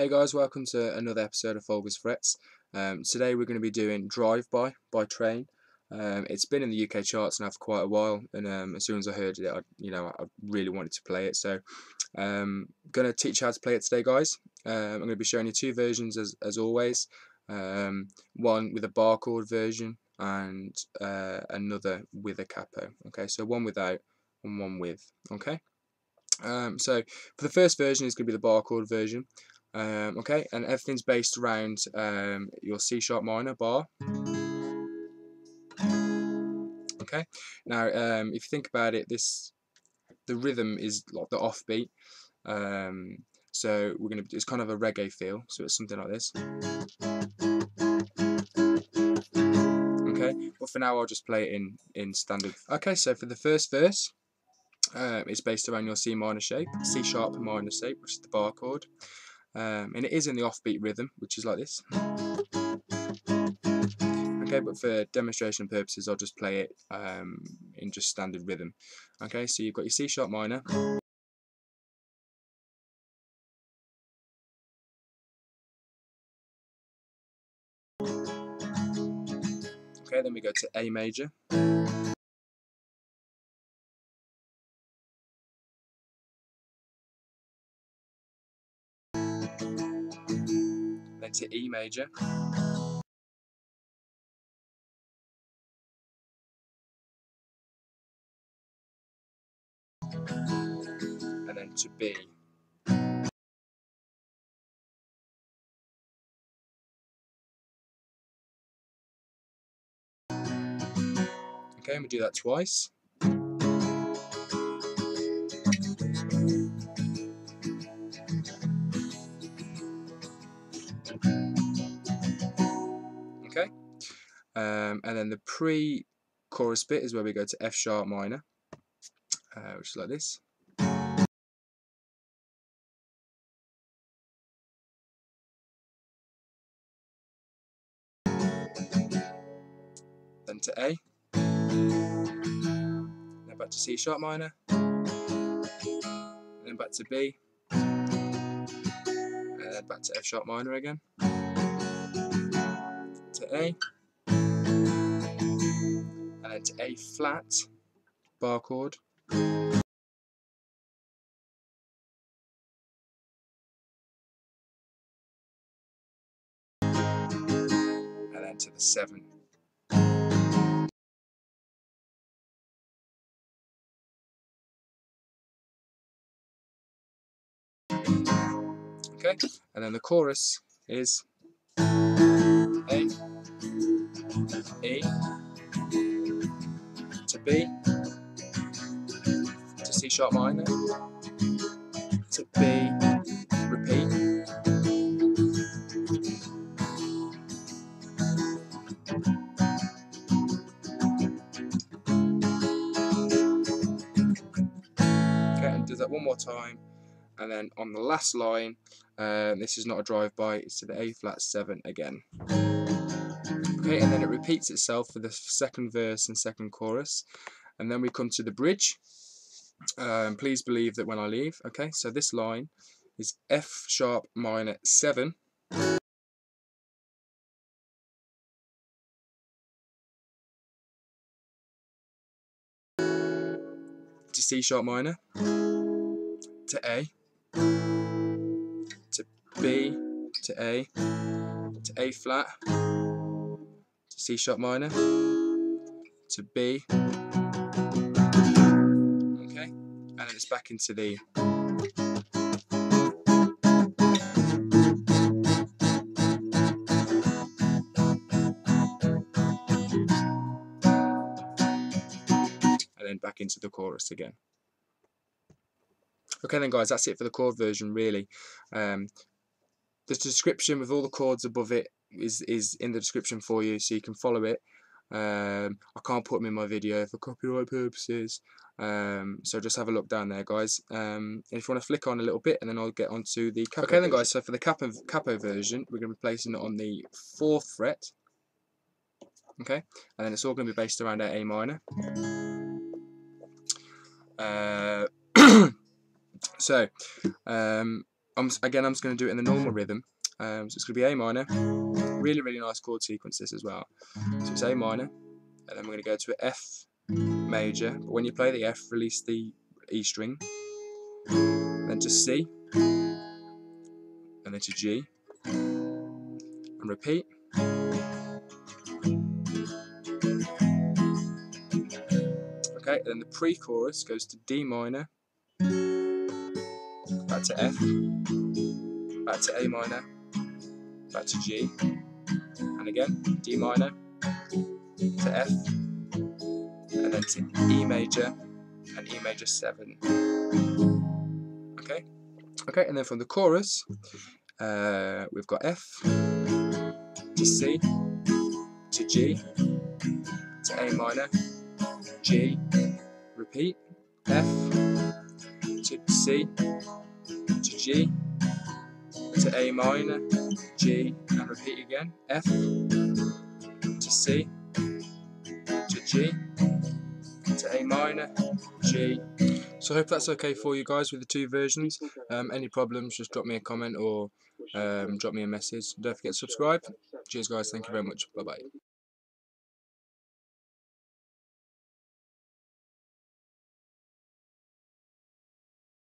Hey guys, welcome to another episode of Folger's Frets. Um, today we're going to be doing Drive By by Train. Um, it's been in the UK charts now for quite a while, and um, as soon as I heard it, I, you know, I really wanted to play it. So, um, going to teach you how to play it today, guys. Um, I'm going to be showing you two versions as as always. Um, one with a bar chord version and uh, another with a capo. Okay, so one without and one with. Okay. So for the first version is going to be the bar chord version. Um, okay, and everything's based around um, your C sharp minor bar. Okay, now um, if you think about it, this the rhythm is like the offbeat. Um, so we're gonna it's kind of a reggae feel, so it's something like this. Okay, but for now I'll just play it in in standard. Okay, so for the first verse, um, it's based around your C minor shape, C sharp minor shape, which is the bar chord um, and it is in the offbeat rhythm which is like this. Okay but for demonstration purposes I'll just play it um, in just standard rhythm. Okay so you've got your C sharp minor. Okay then we go to A major to E major. And then to B. Okay, I'm going to do that twice. Okay, um, and then the pre-chorus bit is where we go to F sharp minor, uh, which is like this. Then to A, then back to C sharp minor, then back to B, and then back to F sharp minor again to A, and then to A flat, bar chord, and then to the 7. Okay, and then the chorus is E to B. To C sharp minor. To B, repeat. Okay, and do that one more time, and then on the last line, uh, this is not a drive-by, it's to the A flat 7 again. Okay, and then it repeats itself for the second verse and second chorus. And then we come to the bridge. Um, please believe that when I leave. Okay, so this line is F sharp minor 7. To C sharp minor. To A. To B. To A. To A flat. C sharp minor to B. Okay, and then it's back into the and then back into the chorus again. Okay then guys, that's it for the chord version really. Um, the description with all the chords above it is is in the description for you so you can follow it. Um, I can't put them in my video for copyright purposes. Um, so just have a look down there guys. Um, if you want to flick on a little bit and then I'll get on to the capo okay then guys so for the capo, capo version we're going to be placing it on the 4th fret. Okay? And then it's all going to be based around our A minor. Uh, so um, I'm again I'm just going to do it in the normal rhythm. Um, so it's going to be A minor. Really really nice chord sequence this as well. So it's A minor, and then we're going to go to F major. But when you play the F, release the E string, then to C, and then to G, and repeat. Okay, and then the pre-chorus goes to D minor, back to F, back to A minor, back to G, and again D minor to F, and then to E major and E major 7. Okay, okay, and then from the chorus, uh, we've got F to C to G to A minor, G, repeat, F to C to G to A minor, G, and repeat again, F to C to G to A minor, G. So I hope that's okay for you guys with the two versions. Um, any problems, just drop me a comment or um, drop me a message. Don't forget to subscribe. Cheers guys, thank you very much. Bye bye.